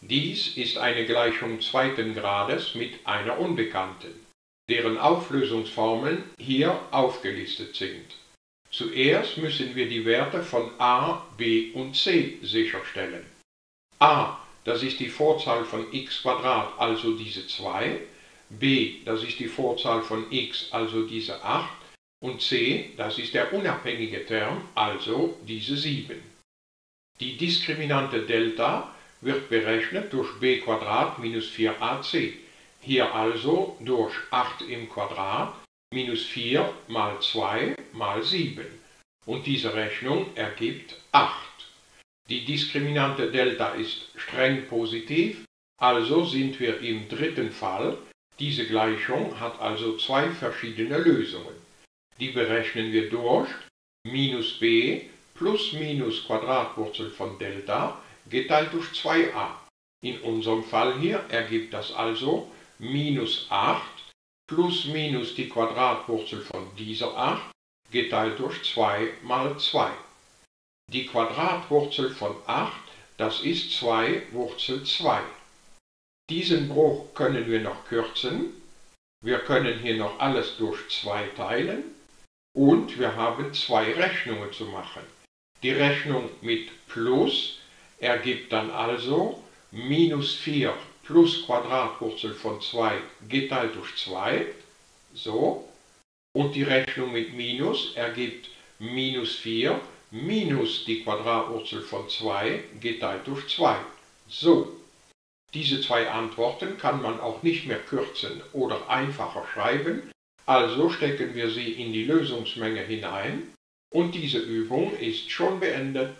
Dies ist eine Gleichung zweiten Grades mit einer Unbekannten, deren Auflösungsformeln hier aufgelistet sind. Zuerst müssen wir die Werte von a, b und c sicherstellen. a, das ist die Vorzahl von x, also diese 2, b, das ist die Vorzahl von x, also diese 8, und c, das ist der unabhängige Term, also diese 7. Die Diskriminante Delta wird berechnet durch b minus 4ac. Hier also durch 8 im Quadrat minus 4 mal 2 mal 7. Und diese Rechnung ergibt 8. Die Diskriminante Delta ist streng positiv, also sind wir im dritten Fall. Diese Gleichung hat also zwei verschiedene Lösungen. Die berechnen wir durch minus b plus minus Quadratwurzel von Delta geteilt durch 2a. In unserem Fall hier ergibt das also minus 8 plus minus die Quadratwurzel von dieser 8 geteilt durch 2 mal 2. Die Quadratwurzel von 8, das ist 2 Wurzel 2. Diesen Bruch können wir noch kürzen. Wir können hier noch alles durch 2 teilen und wir haben zwei Rechnungen zu machen. Die Rechnung mit Plus ergibt dann also minus 4 plus Quadratwurzel von 2 geteilt durch 2, so, und die Rechnung mit Minus ergibt minus 4 minus die Quadratwurzel von 2 geteilt durch 2, so. Diese zwei Antworten kann man auch nicht mehr kürzen oder einfacher schreiben, also stecken wir sie in die Lösungsmenge hinein. Und diese Übung ist schon beendet.